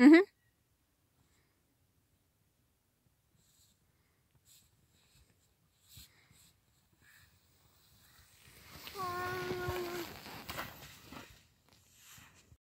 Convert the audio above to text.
Mm-hmm.